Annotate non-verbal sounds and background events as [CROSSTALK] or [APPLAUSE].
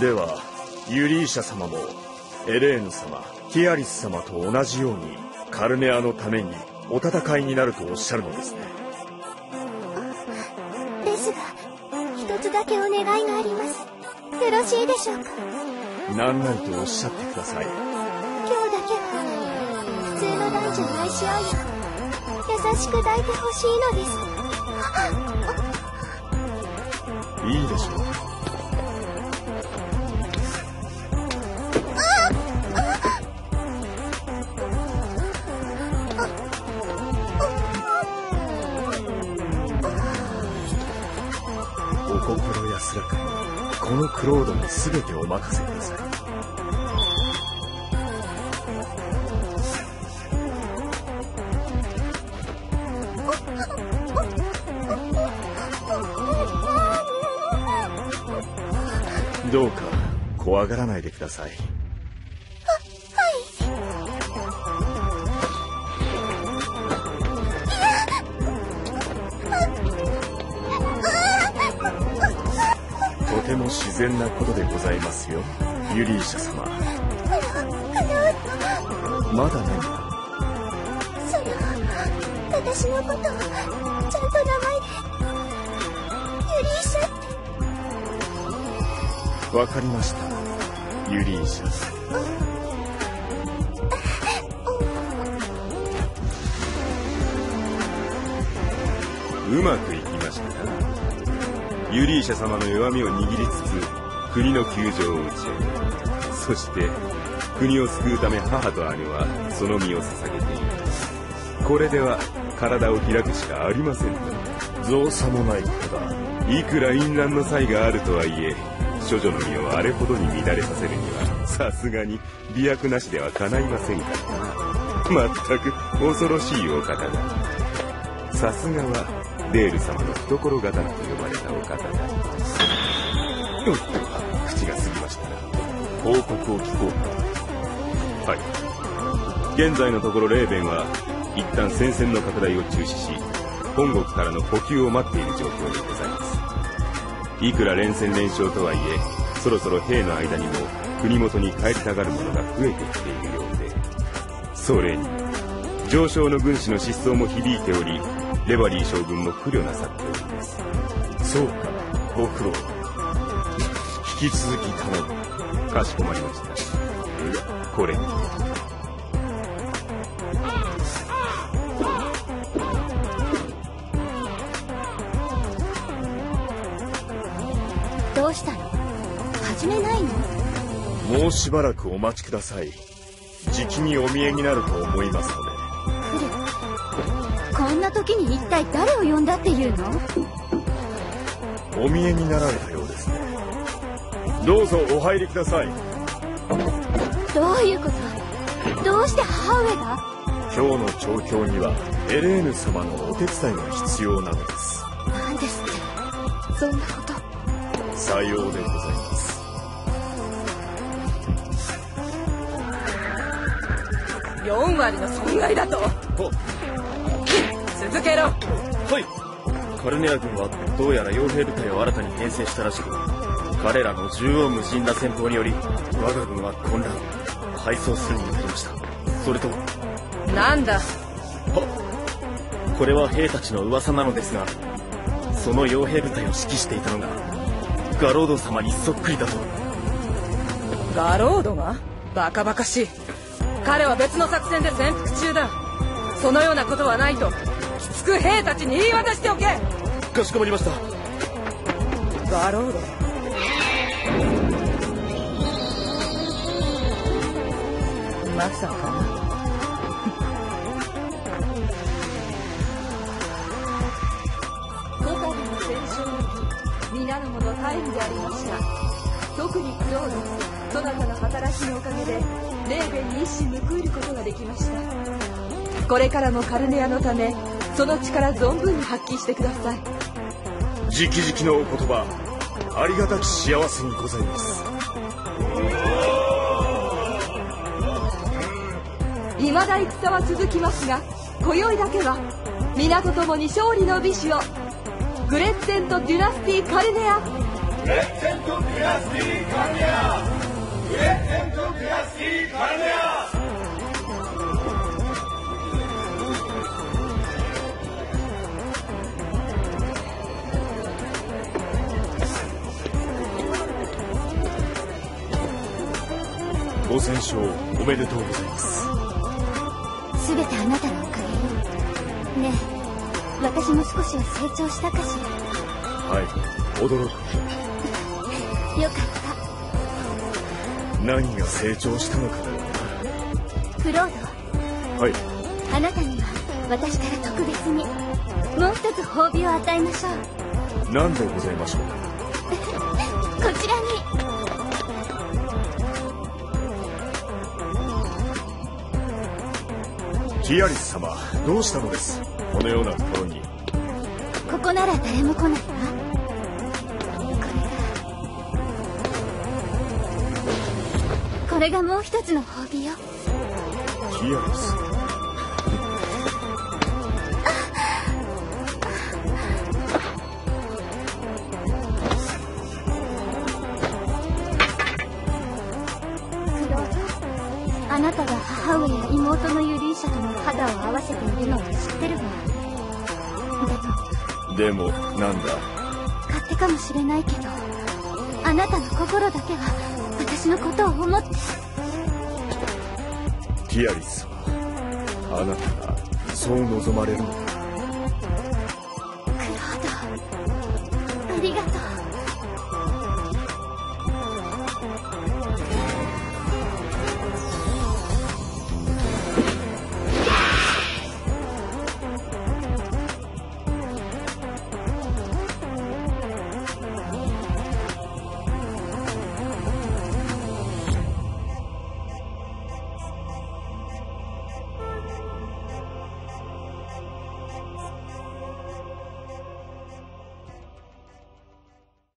ではユリーシャ様もエレーヌ様ティアリス様と同じようにカルネアのためにお戦いになるとおっしゃるのですね。ですが一つだけお願いがあります。よろしいでしょうか？何なりとおっしゃってください。今日だけは普通の男女の愛し合いを優しく抱いてほしいのです。いいでしょう心安らかにこのクロードに全てお任せください。どうか怖がらないでください。然なことでございますよ。ユリーシャ様。まだ何か？その私のことをちゃんと名前でユリーシャ。ってわかりました。ユリーシャうまくいユリーシャ様の弱みを握りつつ国の窮状を打ち上げそして国を救うため母と姉はその身を捧げているこれでは体を開くしかありませんね造作もないことだいくら淫乱の際があるとはいえ処女の身をあれほどに。乱れさせるに。はさすがに。媚薬なしでは叶いませんからな全く恐ろしいお方ださすがはデール様の懐刀と呼ばれたお方だおっと口が過ぎましたな報告を聞こうかはい。現在のところレーベンは一旦戦線の拡大を中止し本国からの補給を待っている状況でございます。いくら連戦連勝とはいえそろそろ兵の間にも国元に帰りたがる者が増えてきているようでそれに上昇の軍師の失踪も響いておりレバリー将軍も苦慮なさっております。そうかご苦労。引き続き頼む。かしこまりました。これ。にどうしたの？始めないの？もうしばらくお待ちください。じきにお見えになると思いますのでな時に一体誰を呼んだっていうの？お見えになられたようですね。どうぞお入りください。どういうこと？どうして母上が？今日の調教にはエレーヌ様のお手伝いが必要なのです。なんですってそんなこと。さようでございます。4割の損害だと続けろ。はい。カルネア軍はどうやら傭兵部隊を新たに編成したらしく彼らの縦横無尽な戦闘により我が軍は混乱敗走するに至りました。それとなんだ？はこれは兵たちの噂なのですがその傭兵部隊を指揮していたのがガロード様にそっくりだと。ガロードが？バカバカしい。彼は別の作戦で潜伏中だ。そのようなことはないとく兵たちに言い渡しておけ。かしこまりました。ガロードまさか皆の者でありました。特にクロードそなたの働きのおかげでレーベンに一矢報いることができました。これからもカルネアのためその力存分に発揮してください。直々のお言葉ありがたき幸せにございます。未だ戦は続きますが今宵だけは皆と共に勝利の美酒をグレッツェンとデュナスティ・カルネアご戦勝おめでとうございます。すべてあなたのおかげよね。え私も少しは成長したかしはい驚く。らよかっ何が成長したのかクローなは？い。ドあなたには私から特別にもう一つ褒美を与えましょう。何でございましょう [LAUGHS] こちらにキアリス様どうしたのです？このようなところに。ここなら誰も来ないわ。これがこれがもう一つの褒美よ。キアリスあなたが母上や妹のユリーシャとの肌を合わせているのは知ってるわでもでもなんだ？勝手かもしれないけどあなたの心だけは私のことを思って。キアリス様あなたがそう望まれるのか？